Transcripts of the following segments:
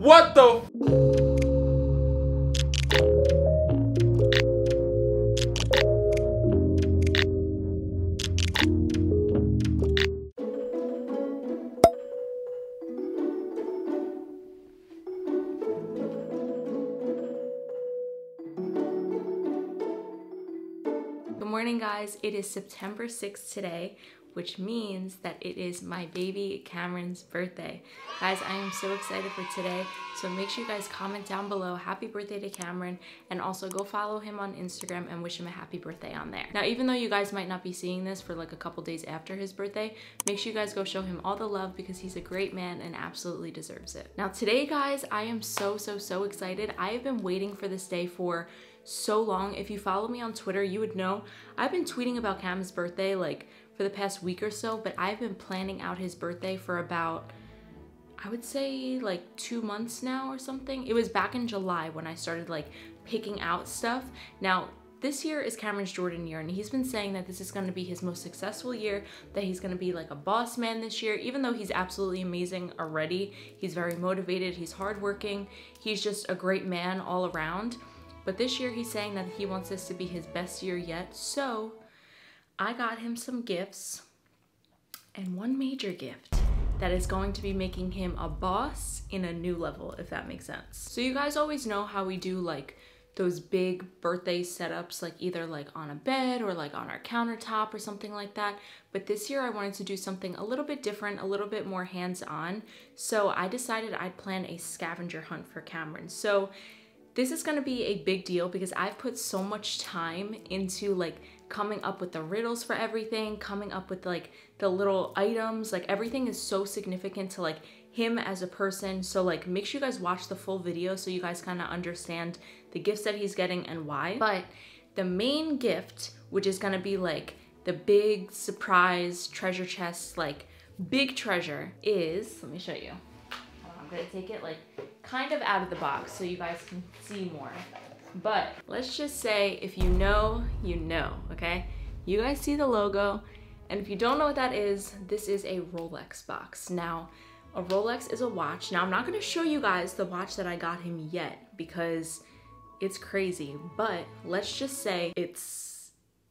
What the? Good morning, guys. It is September 6th today, which means that it is my baby Cameron's birthday. Guys, I am so excited for today. So make sure you guys comment down below happy birthday to Cameron and also go follow him on Instagram and wish him a happy birthday on there. Now, even though you guys might not be seeing this for like a couple days after his birthday, make sure you guys go show him all the love because he's a great man and absolutely deserves it. Now, today, guys, I am so, so, so excited. I have been waiting for this day for so long. If you follow me on Twitter, you would know I've been tweeting about Kam's birthday like for the past week or so, but I've been planning out his birthday for about I would say like two months now or something. It was back in July when I started like picking out stuff. Now, this year is Cameron's Jordan year, and he's been saying that this is going to be his most successful year, that he's going to be like a boss man this year, even though he's absolutely amazing already. He's very motivated, he's hardworking, he's just a great man all around. But this year he's saying that he wants this to be his best year yet. So I got him some gifts and one major gift that is going to be making him a boss in a new level, if that makes sense. So you guys always know how we do like those big birthday setups, like either like on a bed or like on our countertop or something like that. But this year I wanted to do something a little bit different, a little bit more hands-on. So I decided I'd plan a scavenger hunt for Cameron. So this is gonna be a big deal because I've put so much time into like coming up with the riddles for everything, coming up with like the little items, like everything is so significant to like him as a person. So like make sure you guys watch the full video so you guys kind of understand the gifts that he's getting and why. But the main gift, which is gonna be like the big surprise treasure chest, like big treasure is, let me show you. I'm gonna take it like kind of out of the box so you guys can see more. But let's just say if you know, you know, okay? You guys see the logo, and if you don't know what that is, this is a Rolex box. Now, a Rolex is a watch. Now, I'm not gonna show you guys the watch that I got him yet because it's crazy, but let's just say it's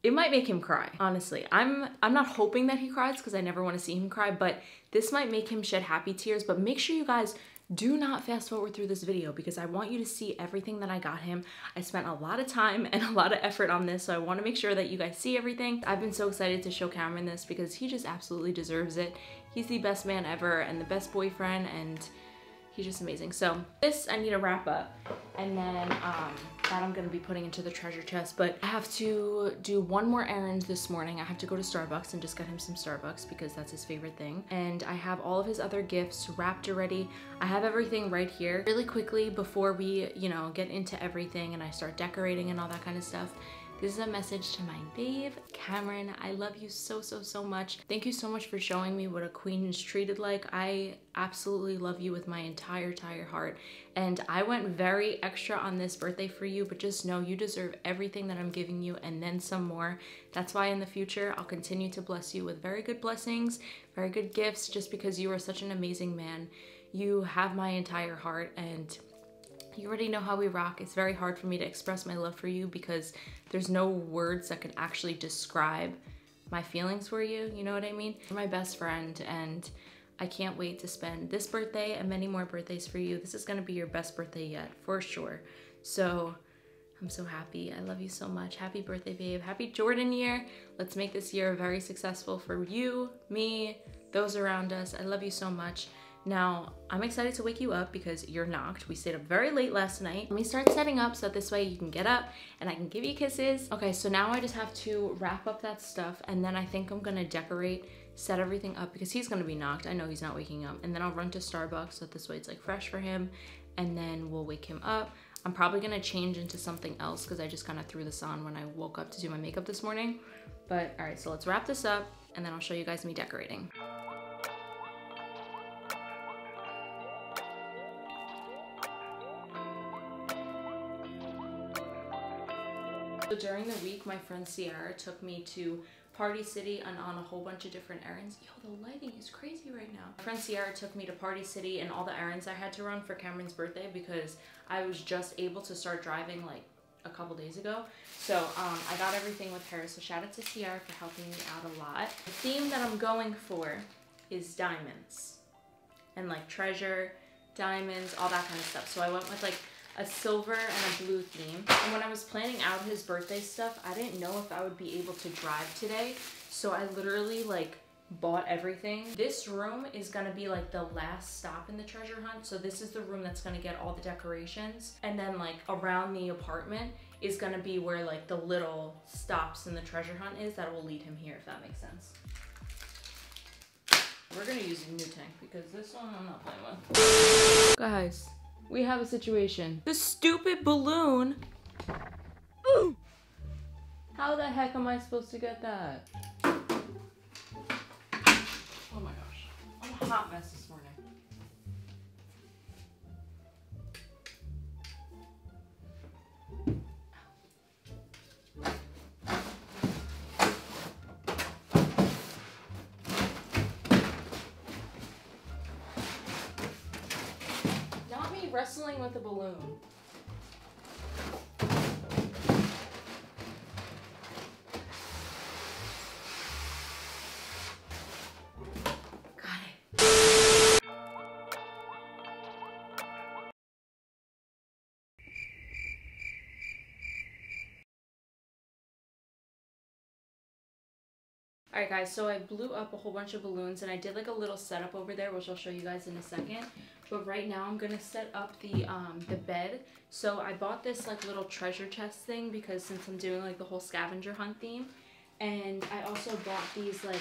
it might make him cry honestly i'm i'm not hoping that he cries because i never want to see him cry but this might make him shed happy tears but make sure you guys do not fast forward through this video because I want you to see everything that I got him. I spent a lot of time and a lot of effort on this, so I want to make sure that you guys see everything. I've been so excited to show Cameron this because he just absolutely deserves it. He's the best man ever and the best boyfriend and he's just amazing. So this I need to wrap up and then um, that I'm gonna be putting into the treasure chest. But I have to do one more errand this morning. I have to go to Starbucks and just get him some Starbucks because that's his favorite thing. And I have all of his other gifts wrapped already. I have everything right here. Really quickly before we, you know, get into everything and I start decorating and all that kind of stuff. This is a message to my babe, Cameron. I love you so, so, so much. Thank you so much for showing me what a queen is treated like. I absolutely love you with my entire, entire heart. And I went very extra on this birthday for you, but just know you deserve everything that I'm giving you and then some more. That's why in the future, I'll continue to bless you with very good blessings, very good gifts, just because you are such an amazing man. You have my entire heart and you already know how we rock. It's very hard for me to express my love for you because there's no words that can actually describe my feelings for you. You know what I mean? You're my best friend and I can't wait to spend this birthday and many more birthdays for you. This is gonna be your best birthday yet, for sure. So I'm so happy. I love you so much. Happy birthday, babe. Happy Jordan year. Let's make this year very successful for you, me, those around us. I love you so much. Now, I'm excited to wake you up because you're knocked. We stayed up very late last night. Let me start setting up so that this way you can get up and I can give you kisses. Okay, so now I just have to wrap up that stuff and then I think I'm gonna decorate, set everything up because he's gonna be knocked. I know he's not waking up. And then I'll run to Starbucks so that this way it's like fresh for him and then we'll wake him up. I'm probably gonna change into something else because I just kind of threw this on when I woke up to do my makeup this morning. But all right, so let's wrap this up and then I'll show you guys me decorating. So during the week, my friend Sierra took me to Party City and on a whole bunch of different errands. Yo, the lighting is crazy right now. My friend Sierra took me to Party City and all the errands I had to run for Cameron's birthday because I was just able to start driving like a couple days ago. So um, I got everything with her. So shout out to Sierra for helping me out a lot. The theme that I'm going for is diamonds and like treasure, diamonds, all that kind of stuff. So I went with like a silver and a blue theme. And when I was planning out his birthday stuff, I didn't know if I would be able to drive today. So I literally like bought everything. This room is gonna be like the last stop in the treasure hunt. So this is the room that's gonna get all the decorations. And then like around the apartment is gonna be where like the little stops in the treasure hunt is that will lead him here, if that makes sense. We're gonna use a new tank because this one I'm not playing with. Guys, we have a situation. The stupid balloon. Ooh. How the heck am I supposed to get that? Oh my gosh. I'm a hot mess wrestling with a balloon. Got it. Alright guys, so I blew up a whole bunch of balloons and I did like a little setup over there which I'll show you guys in a second. But right now I'm gonna set up the um the bed. So I bought this like little treasure chest thing because since I'm doing like the whole scavenger hunt theme. And I also bought these like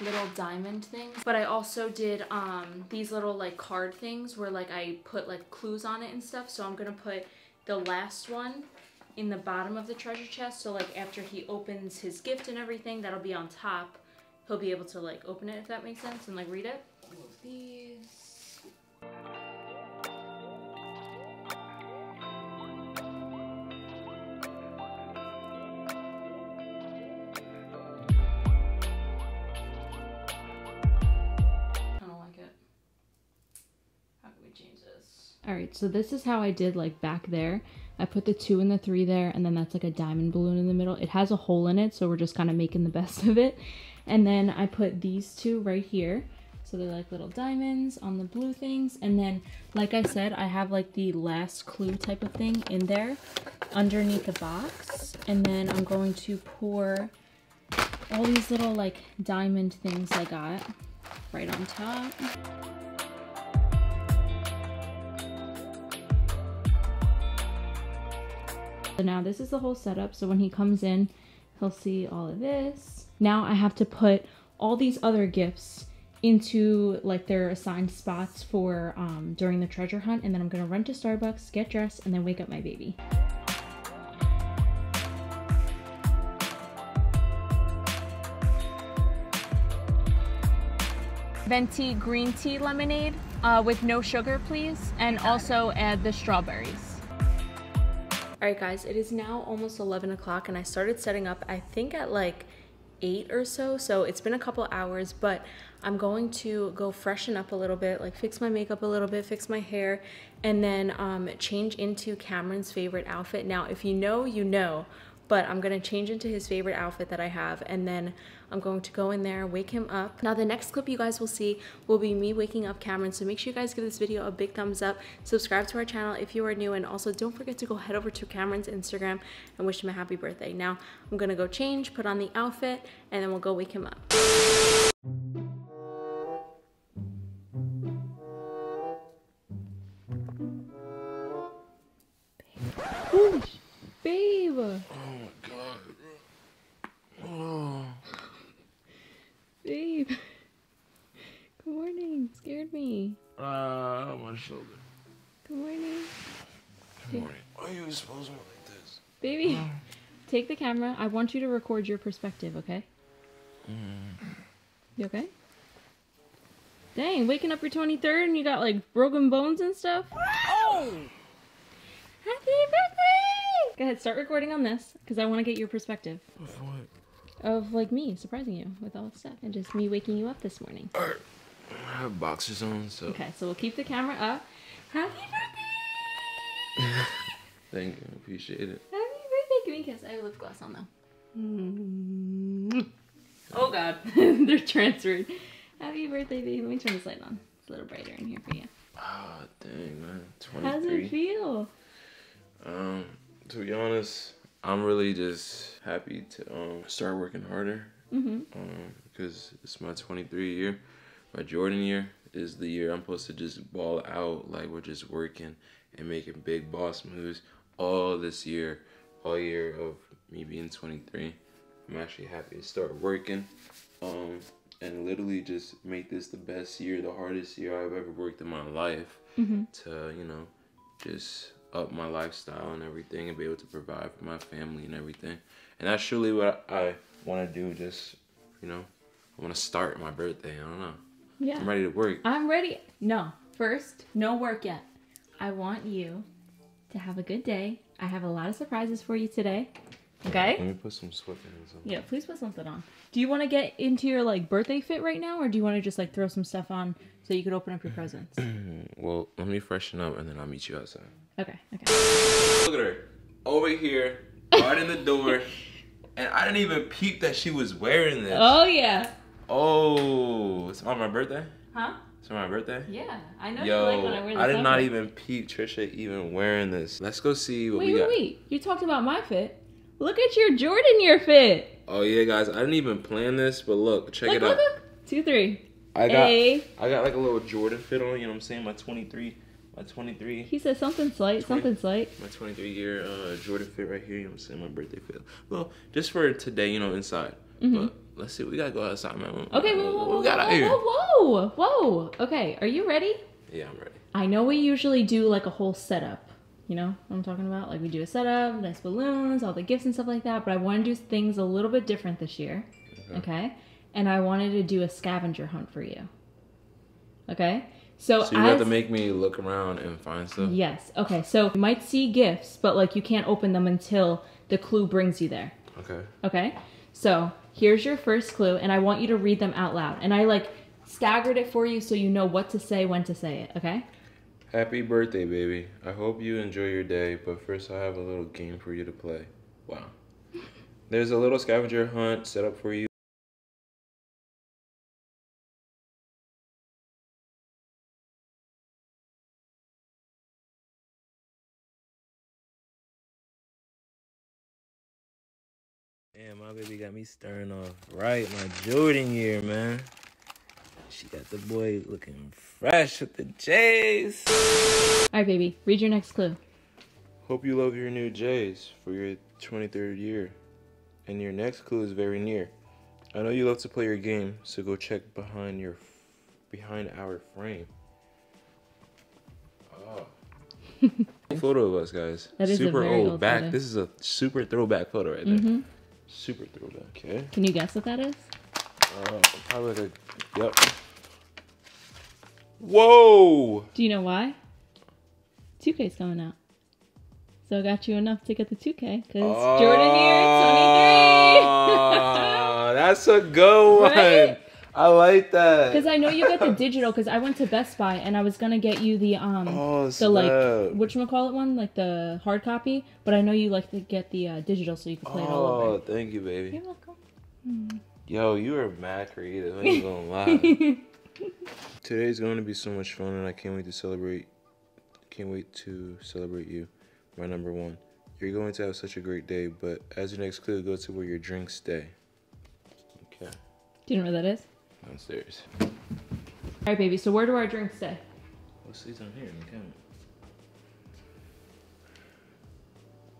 little diamond things. But I also did um these little like card things where like I put like clues on it and stuff. So I'm gonna put the last one in the bottom of the treasure chest. So like after he opens his gift and everything, that'll be on top. He'll be able to like open it if that makes sense and like read it. All of these. All right, so this is how I did like back there. I put the two and the three there, and then that's like a diamond balloon in the middle. It has a hole in it, so we're just kind of making the best of it. And then I put these two right here. So they're like little diamonds on the blue things. And then, like I said, I have like the last clue type of thing in there underneath the box. And then I'm going to pour all these little like diamond things I got right on top. So now this is the whole setup. So when he comes in, he'll see all of this. Now I have to put all these other gifts into like their assigned spots for um, during the treasure hunt. And then I'm gonna run to Starbucks, get dressed, and then wake up my baby. venti green tea lemonade uh, with no sugar, please, and also add the strawberries. Alright guys, it is now almost 11 o'clock and I started setting up I think at like 8 or so, so it's been a couple hours, but I'm going to go freshen up a little bit, like fix my makeup a little bit, fix my hair, and then um, change into Cameron's favorite outfit. Now, if you know, you know, but I'm gonna change into his favorite outfit that I have and then I'm going to go in there, wake him up. Now the next clip you guys will see will be me waking up Cameron, so make sure you guys give this video a big thumbs up, subscribe to our channel if you are new, and also don't forget to go head over to Cameron's Instagram and wish him a happy birthday. Now I'm gonna go change, put on the outfit, and then we'll go wake him up. Babe! Oh my god. Oh. Babe! Good morning. Scared me. Ah, my shoulder. Good morning. Good morning. Why are you exposing me like this? Baby, take the camera. I want you to record your perspective, okay? You okay? Dang, waking up your 23rd and you got like broken bones and stuff? Oh! Happy birthday! Go ahead, start recording on this because I want to get your perspective. Of what? of like me surprising you with all the stuff and just me waking you up this morning. I have boxers on, so Okay, so we'll keep the camera up. Happy birthday! thank you. Appreciate it. Happy birthday! Give me a kiss. I have lip gloss on though. Mm. Oh god, they're transferred. Happy birthday, baby. Let me turn this light on. It's a little brighter in here for you. Ah, dang, man. 23. How's it feel? Um, to be honest, I'm really just happy to um start working harder. Mm-hmm. Um, because it's my 23 year, my Jordan year is the year I'm supposed to just ball out like we're just working and making big boss moves all this year, all year of me being 23. I'm actually happy to start working, um, and literally just make this the best year, the hardest year I've ever worked in my life. Mm-hmm. To you know, just up my lifestyle and everything, and be able to provide for my family and everything. And that's truly what I want to do. Just you know, I want to start my birthday. I don't know. Yeah. I'm ready to work. I'm ready. No, first, no work yet. I want you to have a good day. I have a lot of surprises for you today. Okay. Let me put some sweatpants on. Yeah, please put something on. Do you want to get into your like birthday fit right now, or do you want to just like throw some stuff on so you could open up your presents? Well, let me freshen up and then I'll meet you outside. Okay, okay. Look at her over here, guarding the door, and I didn't even peep that she was wearing this. Oh yeah. Oh, it's on my birthday. Huh? It's on my birthday. Yeah, I know Yo, you like when I wear this I did not even peep Tricia even wearing this. Let's go see what Wait, we wait, got. wait. You talked about my fit. Look at your Jordan year fit. Oh yeah, guys, I didn't even plan this, but look, check Look, it out. look, look. Two, three. I got, A. I got like a little Jordan fit on. You know what I'm saying? My 23, my 23. He said something slight, Twenty- something slight. my 23 year uh, Jordan fit right here. You know what I'm saying? My birthday fit. Well, just for today, you know, inside. But let's see. We gotta go outside, man. Okay, whoa, whoa, whoa, we got whoa, out here? whoa, whoa, whoa. Okay, are you ready? Yeah, I'm ready. I know we usually do like a whole setup. You know what I'm talking about? Like we do a setup, nice balloons, all the gifts and stuff like that. But I want to do things a little bit different this year. Okay. And I wanted to do a scavenger hunt for you. Okay. So, So you have to make me look around and find stuff. Yes. Okay. So you might see gifts, but like you can't open them until the clue brings you there. Okay. Okay. So here's your first clue, and I want you to read them out loud. And I like staggered it for you so you know what to say, when to say it. Okay. Happy birthday, baby. I hope you enjoy your day, but first I have a little game for you to play. Wow. There's a little scavenger hunt set up for you. Damn, my baby got me stirring off right my Jordan year, man. She got the boy looking fresh with the J's. All right, baby. Read your next clue. Hope you love your new J's for your 23rd year. And your next clue is very near. I know you love to play your game, so go check behind your behind our frame. Oh. photo of us guys. That is a super very old, old back. photo. This is a super throwback photo right there. Mhm. Super throwback. Okay. Can you guess what that is? Uh, probably like a yep. Whoa! Do you know why? 2K's coming out. So I got you enough to get the 2K because Jordan year 23. Oh, that's a good one. Right? I like that. Because I know you get the digital. Because I went to Best Buy and I was gonna get you the um Oh, the like which call it one like the hard copy. But I know you like to get the uh, digital so you can play it all Oh, thank you, baby. You're welcome. Yo, you are mad creative. I ain't gonna lie. Today's going to be so much fun, and I can't wait to celebrate. Can't wait to celebrate you, my number one. You're going to have such a great day, but as your next clue, go to where your drinks stay. Okay, Do you know where that is? Downstairs. All right, baby. So where do our drinks stay? What's these on here? Okay.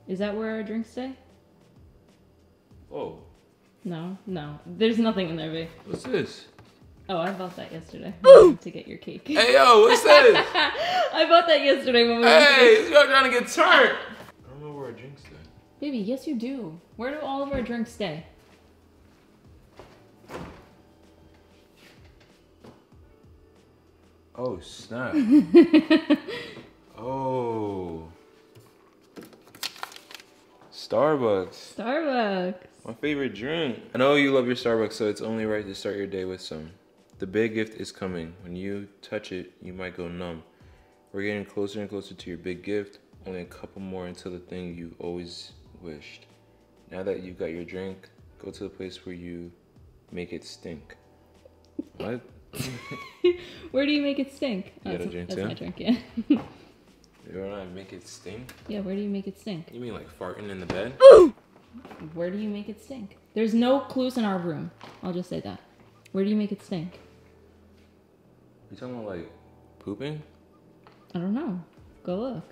Is that where our drinks stay? Oh, No, no. There's nothing in there, babe. what's this? Oh, I bought that yesterday to get your cake. Hey, yo, what's this? I bought that yesterday when we went to hey, this girl trying to get turned. I don't know where our drinks stay. Baby, yes you do. Where do all of our drinks stay? Oh snap. oh. Starbucks. Starbucks. My favorite drink. I know you love your Starbucks, so it's only right to start your day with some. The big gift is coming. When you touch it, you might go numb. We're getting closer and closer to your big gift. Only a couple more until the thing you always wished. Now that you've got your drink, go to the place where you make it stink. What? Where do you make it stink? You got that's, drink that's too? my drink, yeah. You wanna make it stink? yeah, where do you make it stink? You mean like farting in the bed? Where do you make it stink? There's no clues in our room. I'll just say that. Where do you make it stink? You talking about like pooping? I don't know. Go look.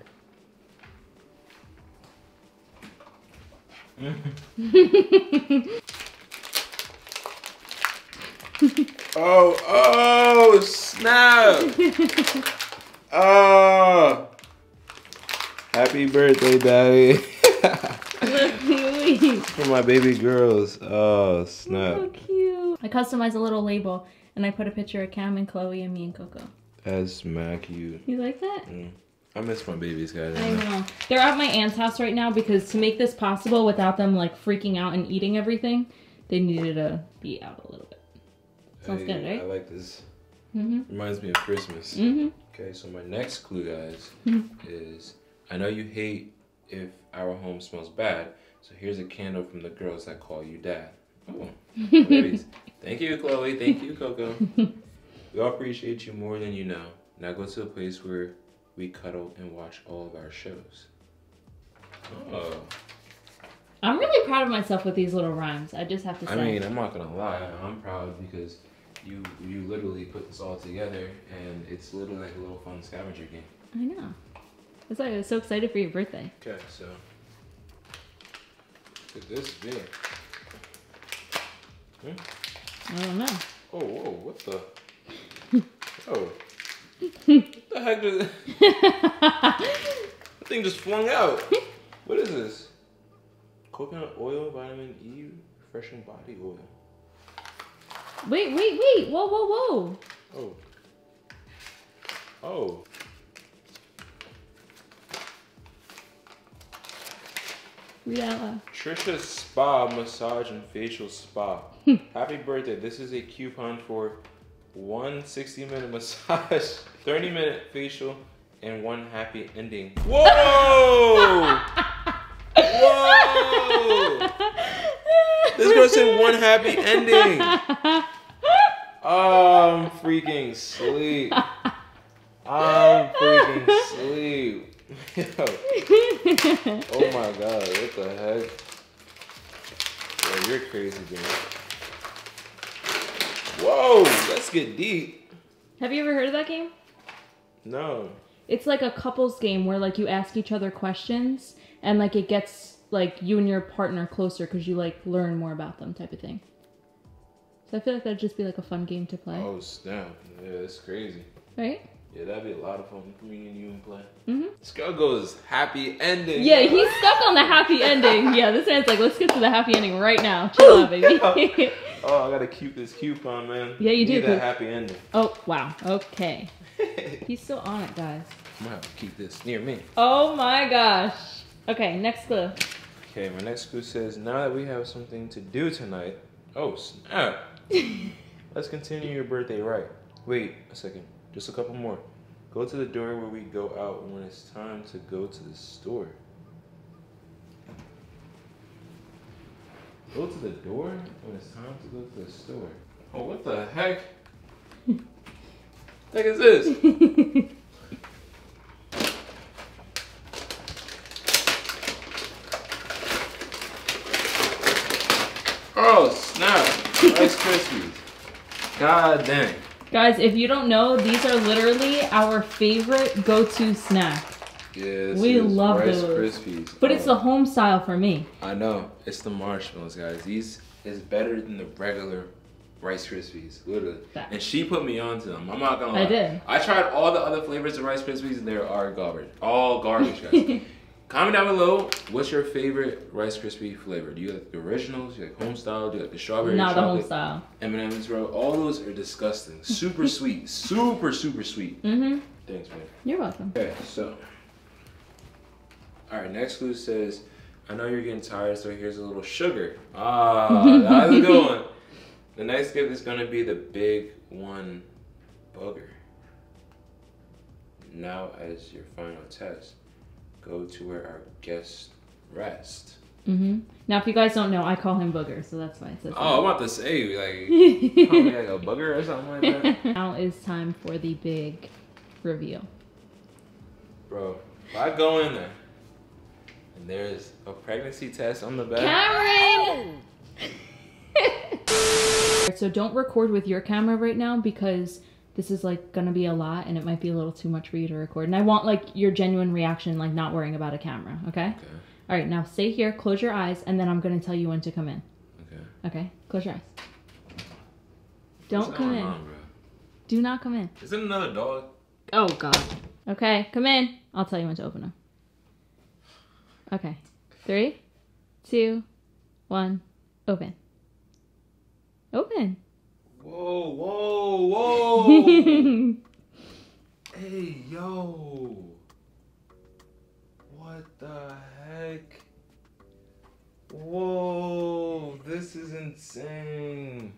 Oh, oh, snap! oh, happy birthday, daddy! For my baby girls. Oh, snap! so cute. I customized a little label and I put a picture of Kam and Chloe and me and Coco. That's smack cute. You like that? Mm. I miss my babies, guys. I know. They're at my aunt's house right now because to make this possible without them like freaking out and eating everything, they needed to be out a little Sounds good, right? I like this. Mhm. Reminds me of Christmas. Mhm. Okay, so my next clue, guys, Mhm. is I know you hate if our home smells bad, so here's a candle from the girls that call you dad. Oh, babies. Thank you, Chloe. Thank you, Coco. We all appreciate you more than you know. Now go to a place where we cuddle and watch all of our shows. Oh, I'm really proud of myself with these little rhymes. I just have to say. I mean, I'm not gonna lie. I'm proud because you you literally put this all together, and it's literally like a little fun scavenger game. I know. That's why I was so excited for your birthday. Okay, so look at this big. Hmm? I don't know. Oh, whoa, what the? Oh, what the heck did that thing just flung out? What is this? Coconut oil, vitamin E, refreshing body oil. Wait, wait, wait! Whoa, whoa, whoa! Oh. Oh. Read out loud. Tricia Spa Massage and Facial Spa. Happy birthday. This is a coupon for one 60 minute massage, 30 minute facial, and one happy ending. Whoa! Whoa! This girl said one happy ending. Oh, I'm freaking sleep. I'm freaking sleep. Yo. Oh my god, what the heck? Yo, you're crazy, dude. Whoa, let's get deep. Have you ever heard of that game? No. It's like a couples game where like you ask each other questions and like it gets like you and your partner closer because you like learn more about them type of thing. So I feel like that'd just be like a fun game to play, Oh snap. Yeah, that's crazy. right? Yeah, that'd be a lot of fun me and you and play. Mm-hmm. Goes happy ending. Yeah, he's stuck on the happy ending. Yeah, this man's like, let's get to the happy ending right now. Chill out, baby. Oh, I gotta keep this coupon, man. Yeah, you do, Need that happy ending. oh wow. Okay, he's still on it, guys. I'm gonna have to keep this near me. Oh my gosh. Okay, next clue. Okay, my next clue says, now that we have something to do tonight. Oh, snap. Let's continue your birthday right. Wait a second. Just a couple more. Go to the door where we go out when it's time to go to the store. Go to the door when it's time to go to the store. Oh, what the heck? the heck is this? Oh, snap. Rice Krispies. God dang. Guys, if you don't know, these are literally our favorite go-to snack. Yes, We love Rice those. Krispies. But it's Oh, the home style for me. I know. It's the marshmallows, guys. These is better than the regular Rice Krispies, literally. Facts. And she put me onto them. I'm not gonna lie. I did. I tried all the other flavors of Rice Krispies, and they are garbage. All garbage, guys. Comment down below. What's your favorite Rice Krispie flavor? Do you like the originals? Do you like home style? Do you like the strawberry Not the home chocolate? style. M&M's, bro. All those are disgusting. Super sweet. Super, super sweet. Mm-hmm. Thanks, man. You're welcome. Okay, so. Alright, next clue says, I know you're getting tired, so here's a little sugar. Ah, that's a good one. The next gift is gonna be the big one booger. Now, as your final test, go to where our guests rest. Mm-hmm. Now, if you guys don't know, I call him Booger, so that's why it says. Oh, I'm about to say, like, call me like a booger or something like that. now is time for the big reveal. Bro, if I go in there and there's a pregnancy test on the back, Cameron! so don't record with your camera right now because this is like gonna be a lot and it might be a little too much for you to record. And I want like your genuine reaction, like not worrying about a camera, okay? Okay. All right, now stay here, close your eyes, and then I'm gonna tell you when to come in. Okay. Okay? Close your eyes. Don't What's come in. on. Do not come in. Is it another dog? Oh god. Okay, come in. I'll tell you when to open them. Okay. Three, two, one, open. Open. Whoa, whoa, whoa! hey, yo! What the heck? Whoa! This is insane.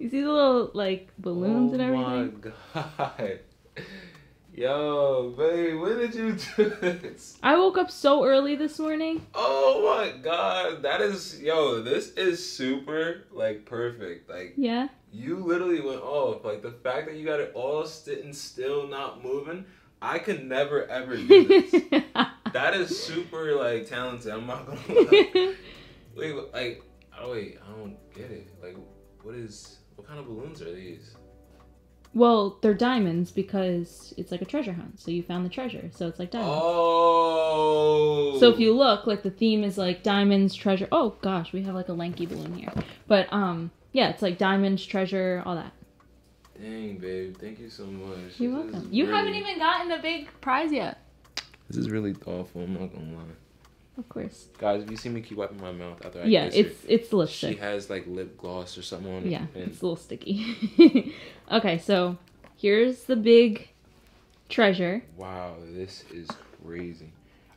you see the little like balloons oh and everything? Oh my god. Yo, babe, when did you do this? I woke up so early this morning. Oh my god, that is yo, this is super like perfect. Like Yeah. You literally went off. Like the fact that you got it all sitting still, not moving. I could never ever do this. that is super like talented. I'm not gonna lie. Wait, like oh wait, I don't get it. Like what is what kind of balloons are these? well, they're diamonds because it's like a treasure hunt. So you found the treasure. So it's like diamonds. Oh. So if you look, like the theme is like diamonds, treasure. Oh gosh, we have like a lanky balloon here. But um, yeah, it's like diamonds, treasure, all that. Dang, babe, thank you so much. You're This welcome. You really- haven't even gotten a big prize yet. This is really thoughtful. I'm not gonna lie, Of course. guys. If you see me keep wiping my mouth after I Yeah, kiss her, it's it's she has like lip gloss or something on it. Yeah, and it's a little sticky. okay, so here's the big treasure. wow, this is crazy.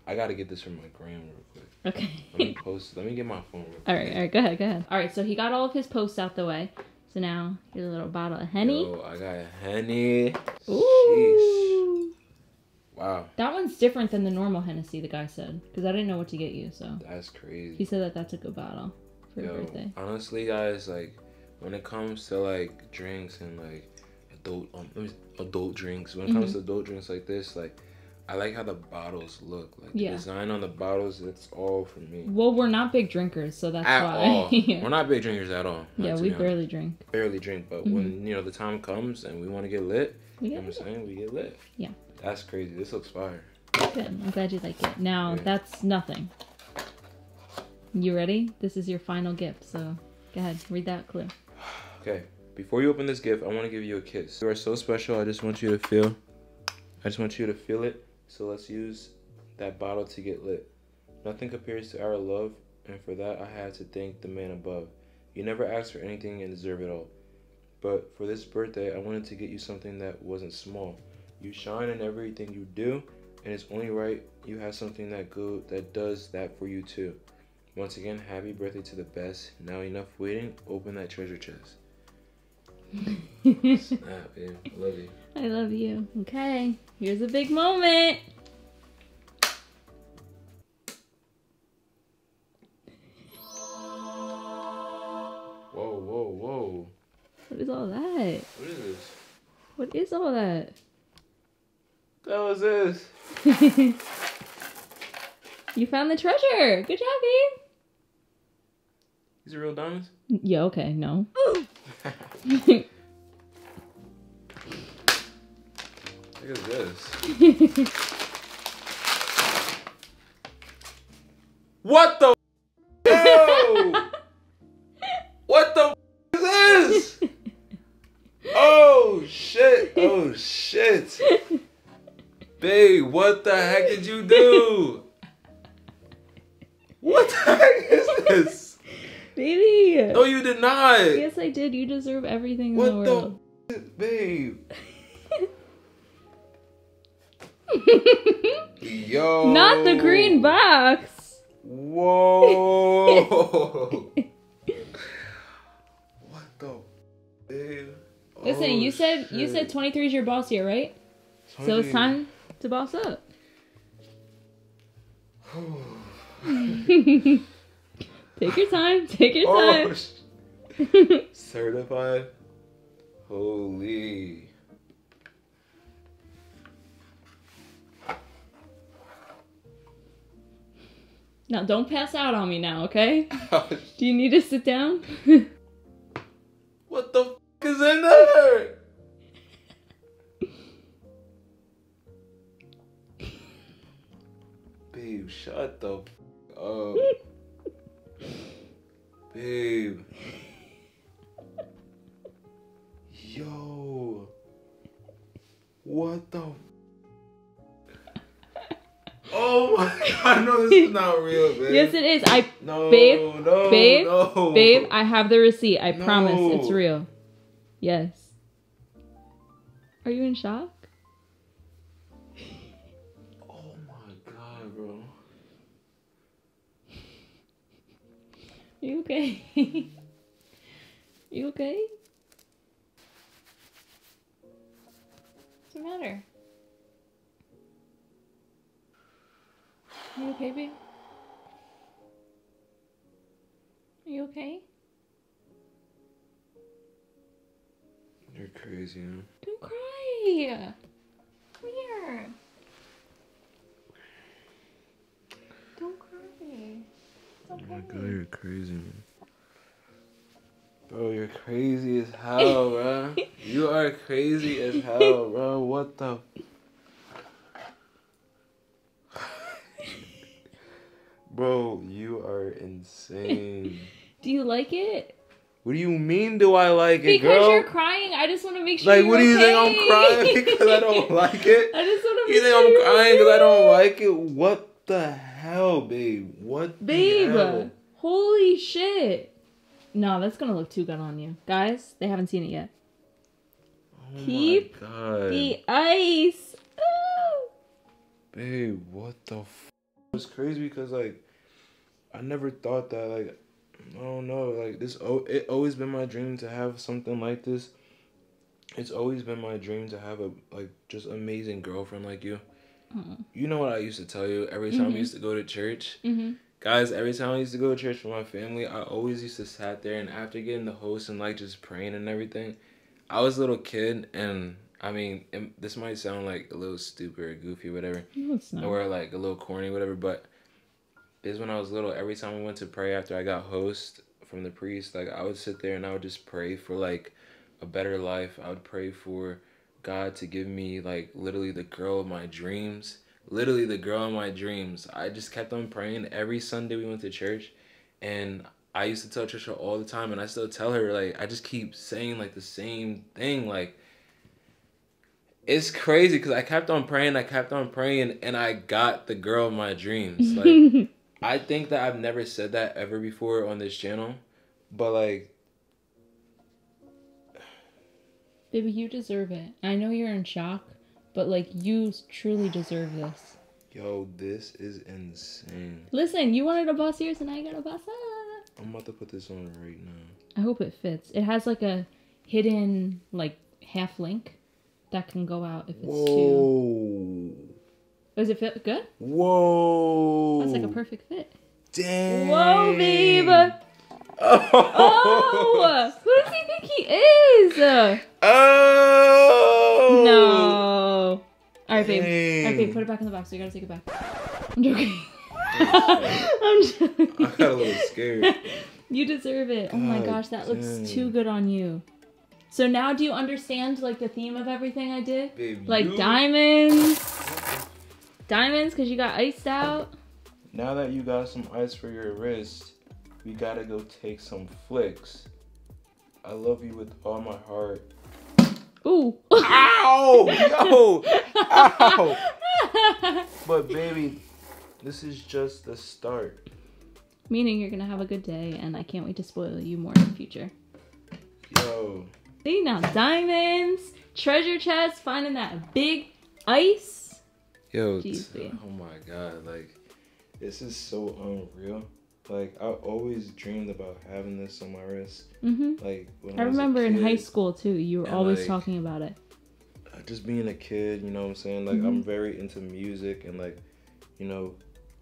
I gotta get this from my grandma real quick. Let me post. Let me get my phone. Real quick. all right, all right, go ahead, go ahead. All right, so he got all of his posts out the way. So now here's a little bottle of Henny. Yo, I got a Henny. Sheesh. Ooh. Wow, That one's different than the normal Hennessy, the guy said, because I didn't know what to get you. So that's crazy. he said that that's a good bottle for your birthday. honestly, guys, like when it comes to like drinks and like adult um adult drinks, when it comes Mm-hmm. to adult drinks like this, like I like how the bottles look. Like Yeah. the design on the bottles, it's all for me. Well, we're not big drinkers, so that's At why. all. yeah, We're not big drinkers at all. yeah we be honest. barely drink. barely drink, but mm-hmm. when you know the time comes and we want to get lit, We you know get what I'm saying? We get lit. Yeah. That's crazy. This looks fire. Good. I'm glad you like it. Now Yeah. that's nothing. You ready? This is your final gift. So go ahead, read that clue. Okay. Before you open this gift, I want to give you a kiss. You are so special. I just want you to feel. I just want you to feel it. So let's use that bottle to get lit. Nothing compares to our love, and for that I had to thank the man above. You never ask for anything and deserve it all. But for this birthday, I wanted to get you something that wasn't small. You shine in everything you do, and it's only right you have something that go that does that for you too. Once again, happy birthday to the best. Now enough waiting. Open that treasure chest. Snap, babe. I love you. I love you. Okay, here's a big moment. Whoa, whoa, whoa. What is all that? What is this? What is all that? What the hell is this? you found the treasure. Good job, babe. These are real diamonds? Yeah. Okay. No. Look at this. What the? What the is this? Oh shit! Oh shit! Babe, what the heck did you do? What the heck is this? Baby. No, you did not. Yes, I did. You deserve everything in the world. the, babe? Yo. Not the green box. Whoa. What the, babe? Listen, Oh, you said you said 23 is your boss year, right? So it's time to boss up. Take your time. Take your Oh, time. certified. Holy. now don't pass out on me now, okay? Do you need to sit down? what the f- is in there? Babe, shut the f- up. Babe. Yo. What the f- Oh my god, no, this is not real, babe. yes, it is. I No, Babe, no, babe, no. babe, I have the receipt. I promise it's real. Yes. Are you in shock? You okay? you okay? What's the matter? You okay, babe? Are you okay? You're crazy, man. Don't cry. Come here. Don't cry. It's Oh my god, you're crazy, man. Bro, you're crazy as hell, bro. You are crazy as hell, bro. What the? Bro, you are insane. Do you like it? What do you mean? Do I like it, girl? Because you're crying. I just want to make sure. like, you're what do you think. I'm crying because I don't like it? I just want to. You think I'm crying because I don't like it? What the hell, babe? What the Babe, holy shit. No, that's gonna look too good on you. Guys, they haven't seen it yet. Oh Keep. The ice. Babe, what the f? It's crazy because like I never thought that like I don't know like this. Oh, it always been my dream to have something like this. It's always been my dream to have a like just amazing girlfriend like you. Aw. You know what I used to tell you every time Mhm. I used to go to church. Mhm. Guys, every time I used to go to church with my family, I always used to sat there and after getting the host and like just praying and everything, I was a little kid and I mean, it, this might sound like a little stupid or goofy, or whatever No, or like a little corny, whatever. But is when I was little. Every time I went to pray after I got host from the priest, like I would sit there and I would just pray for like a better life. I would pray for God to give me like literally the girl of my dreams. Literally the girl of my dreams. I just kept on praying every Sunday we went to church, and I used to tell Tricia all the time, and I still tell her like I just keep saying like the same thing like it's crazy because I kept on praying, I kept on praying, and I got the girl of my dreams. Like I think that I've never said that ever before on this channel, but like Baby, you deserve it. I know you're in shock, but like you truly deserve this. yo, this is insane. Listen, you wanted a boss ears and I got a boss up. I'm about to put this on right now. I hope it fits. It has like a hidden like half link that can go out if it's too. Whoa, Does it fit good? whoa, That's like a perfect fit. Dang. Whoa, babe. Oh, Oh, who does he think he is? oh, No. All right, babe. All right, babe. Put it back in the box. You gotta take it back. I'm joking. I'm joking. I got a little scared. You deserve it. Oh my gosh, that looks too good on you. So now, do you understand like the theme of everything I did? Babe, Like you- diamonds, diamonds, because you got iced out. Now that you got some ice for your wrist, we gotta go take some flicks. I love you with all my heart. Ooh. Ow! Yo! Ow! But baby, this is just the start. Meaning you're gonna have a good day, and I can't wait to spoil you more in the future. Yo. See now, diamonds, treasure chest, finding that big ice. Yo, Jeez, t- oh my god, like this is so unreal. Like I always dreamed about having this on my wrist. hmm Like when I was a remember in high school too. You were always like, talking about it. uh, Just being a kid, you know what I'm saying? Like Mm-hmm. I'm very into music and like, you know,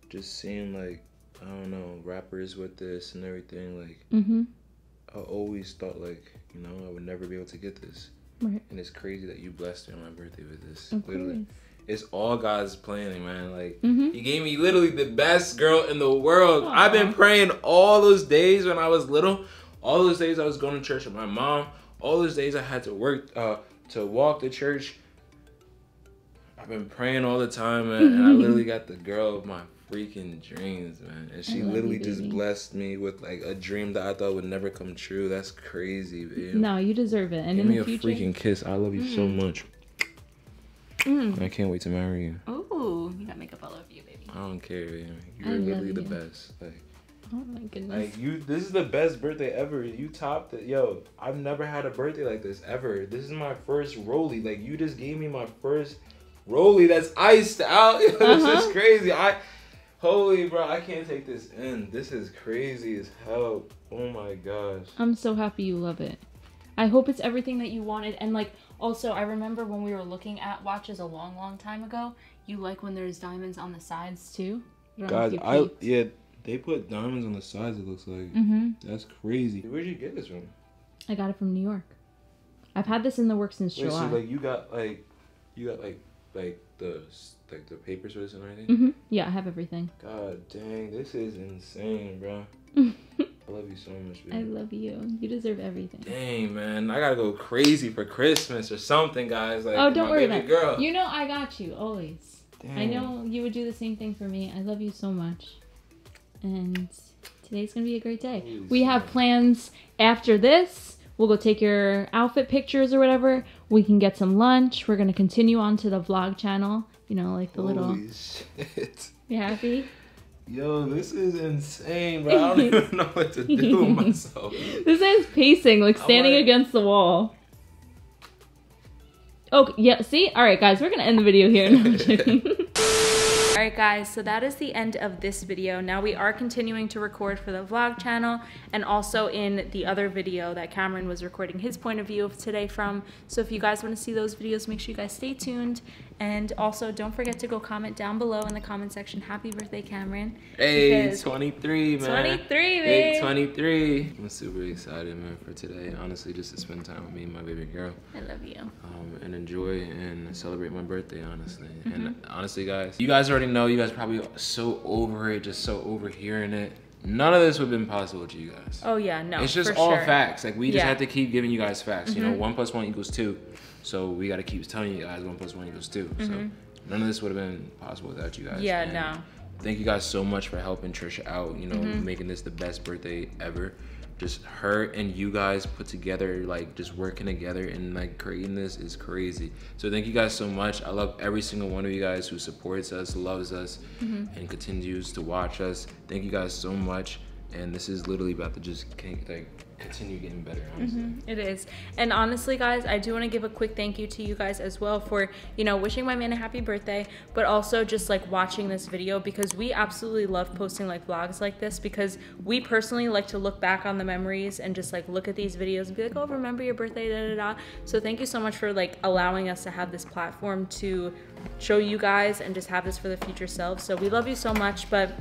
just seeing like I don't know rappers with this and everything. Like hmm I always thought like you know I would never be able to get this. Right. And it's crazy that you blessed me on my birthday with this. Of Literally. course. It's all God's planning, man. Like hmm He gave me literally the best girl in the world. Aw. I've been praying all those days when I was little. All those days I was going to church with my mom. All those days I had to work uh, to walk to church. I've been praying all the time, man, and I literally got the girl of my freaking dreams, man. And she love you, literally just blessed me with like a dream that I thought would never come true. That's crazy, babe. No, you deserve it. And Give me a future, freaking kiss. I love you so much. Mm. I can't wait to marry you. Ooh, you got makeup all over you, baby. I don't care. I You're literally the you. best. Like. Oh my goodness. Like you, this is the best birthday ever. You topped it, yo. I've never had a birthday like this ever. This is my first rolly. Like you just gave me my first rolly that's iced out. this Uh-huh. is crazy. I, holy bro, I can't take this in. This is crazy as hell. Oh my gosh. I'm so happy you love it. I hope it's everything that you wanted. And like, also, I remember when we were looking at watches a long, long time ago. You like when there's diamonds on the sides too. I don't know if God, I yeah. They put diamonds on the sides. It looks like Mhm. that's crazy. Where'd you get this from? I got it from New York. I've had this in the works since Wait, July. so like you got like, you got like like the like the papers for this and everything. hmm Yeah, I have everything. God dang, this is insane, bro. I love you so much, I love you. You deserve everything. Dang, man, I gotta go crazy for Christmas or something, guys. Like, Oh, don't my worry baby about it. girl. You know I got you always. I know you would do the same thing for me. I love you so much. And today's going to be a great day. Holy We have plans after this. We'll go take your outfit pictures or whatever. We can get some lunch. We're going to continue on to the vlog channel. You know, like the little. Holy shit. You happy? Yo, this is insane, bro. I don't even know what to do with myself. This is pacing, like standing like- against the wall. Okay, yeah, see? Alright, guys, we're gonna end the video here. No, Alright guys, so that is the end of this video. Now we are continuing to record for the vlog channel and also in the other video that Cameron was recording his point of view of today from. So if you guys want to see those videos, make sure you guys stay tuned. And also don't forget to go comment down below in the comment section. Happy birthday, Cameron. Hey, 23, man. 23, Big 23. I'm super excited, man, for today. Honestly, just to spend time with me and my baby girl. I love you. um, and enjoy and celebrate my birthday, honestly. Mm-hmm. And honestly, guys, you guys already know. You guys probably so over it, just so overhearing it. None of this would have been possible to you guys. Oh yeah, no. it's just all sure. facts. Like we just Yeah. Mm-hmm. have to keep giving you guys facts. You know, one plus one equals two. So we got to keep telling you guys one plus one equals 2 So none of this would have been possible without you guys. Mm-hmm. Yeah, And no. Thank you guys so much for helping Tricia out. You know, Mm-hmm. making this the best birthday ever. Just her and you guys put together, like just working together and like creating this is crazy. So thank you guys so much. I love every single one of you guys who supports us, loves us, Mm-hmm. and continues to watch us. Thank you guys so much. And this is literally about to just like continue getting better. Mm-hmm. Honestly. It is. And honestly, guys, I do want to give a quick thank you to you guys as well for, you know, wishing my man a happy birthday, but also just like watching this video because we absolutely love posting like vlogs like this because we personally like to look back on the memories and just like look at these videos and be like, oh, remember your birthday, da da da. So thank you so much for like allowing us to have this platform to show you guys and just have this for the future selves. So we love you so much, but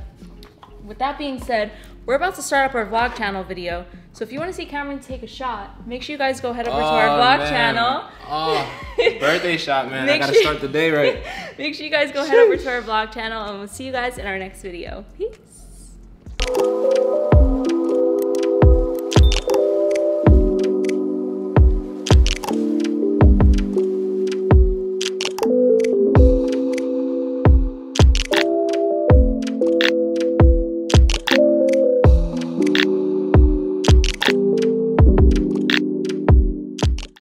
with that being said, we're about to start up our vlog channel video. So if you want to see Cameron take a shot, make sure you guys go head over oh, to our oh, vlog man. channel. Oh, birthday shot, man. Make I got to sure, start the day right. make sure you guys go head over to our vlog channel and we'll see you guys in our next video. Peace.